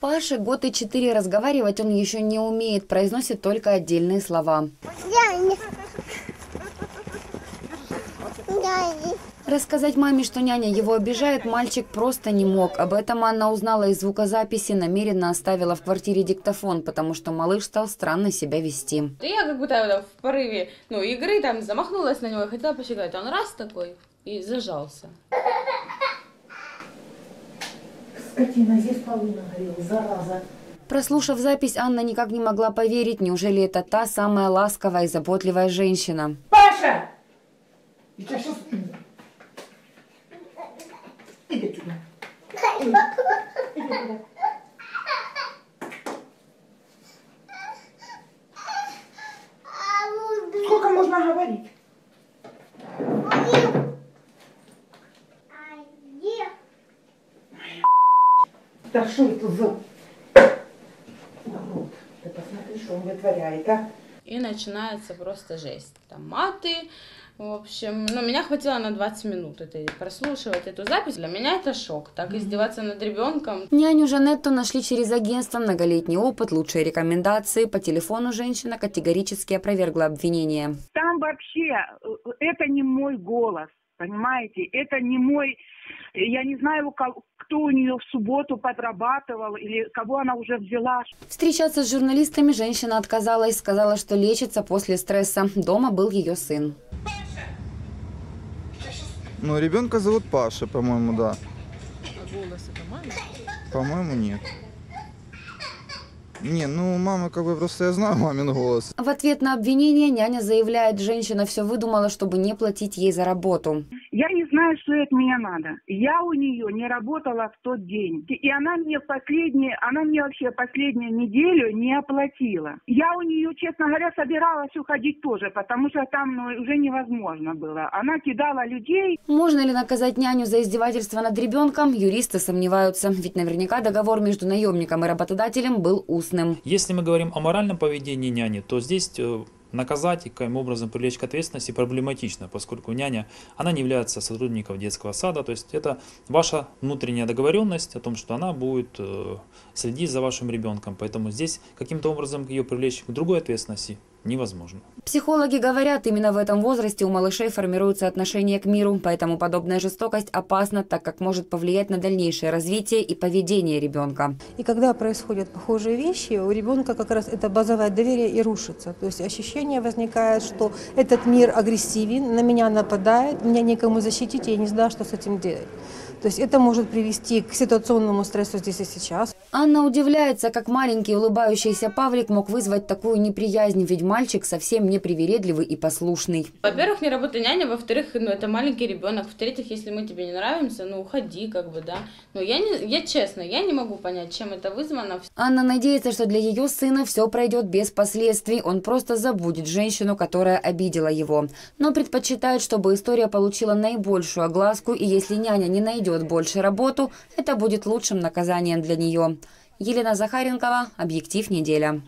Паше год и четыре разговаривать он еще не умеет, произносит только отдельные слова. Рассказать маме, что няня его обижает, мальчик просто не мог. Об этом Анна узнала из звукозаписи, намеренно оставила в квартире диктофон, потому что малыш стал странно себя вести. Я как будто в порыве ну, игры там замахнулась на него и хотела пощекать. Он раз такой и зажался. Скотина, здесь полы нагорел, зараза. Прослушав запись, Анна никак не могла поверить, неужели это та самая ласковая и заботливая женщина. Паша! Тебя сейчас... Иди сюда. Иди сюда. Да что это за... Народ, ты посмотри, что он вытворяет, а? И начинается просто жесть. Там маты, в общем, ну, меня хватило на 20 минут это, прослушивать эту запись. Для меня это шок. Так издеваться над ребенком. Няню Жанетту нашли через агентство, многолетний опыт, лучшие рекомендации. По телефону женщина категорически опровергла обвинение. Там вообще э, это не мой голос, понимаете? Это не мой... Я не знаю, кто у нее в субботу подрабатывал или кого она уже взяла. Встречаться с журналистами женщина отказалась, сказала, что лечится после стресса. Дома был ее сын. Ну, ребенка зовут Паша, по-моему, да. А голос это мама? По-моему, нет. Не, ну, мама, как бы, просто я знаю мамин голос. В ответ на обвинение няня заявляет, женщина все выдумала, чтобы не платить ей за работу. Знаю, что от меня надо. Я у нее не работала в тот день. И она мне в последние, она мне вообще последнюю неделю не оплатила. Я у нее, честно говоря, собиралась уходить тоже, потому что там ну, уже невозможно было. Она кидала людей. Можно ли наказать няню за издевательство над ребенком? Юристы сомневаются. Ведь наверняка договор между наемником и работодателем был устным. Если мы говорим о моральном поведении няни, то здесь э, наказать и каким образом привлечь к ответственности проблематично, поскольку няня, она не является сотрудником детского сада, то есть это ваша внутренняя договоренность о том, что она будет э, следить за вашим ребенком, поэтому здесь каким-то образом ее привлечь к другой ответственности невозможно. Психологи говорят, именно в этом возрасте у малышей формируется отношение к миру, поэтому подобная жестокость опасна, так как может повлиять на дальнейшее развитие и поведение ребенка. И когда происходят похожие вещи, у ребенка как раз это базовое доверие и рушится. То есть ощущение возникает, что этот мир агрессивен, на меня нападает, меня некому защитить, я не знаю, что с этим делать. То есть это может привести к ситуационному стрессу здесь и сейчас. Анна удивляется, как маленький улыбающийся Павлик мог вызвать такую неприязнь, ведь мальчик совсем не привередливый и послушный. Во-первых, не работа няня, во-вторых, ну это маленький ребенок, в-третьих, если мы тебе не нравимся, ну уходи, как бы, да. Но я не, я честно, я не могу понять, чем это вызвано. Анна надеется, что для ее сына все пройдет без последствий, он просто забудет женщину, которая обидела его. Но предпочитает, чтобы история получила наибольшую огласку, и если няня не найдет больше работу, это будет лучшим наказанием для нее. Елена Захаренкова, «Объектив неделя».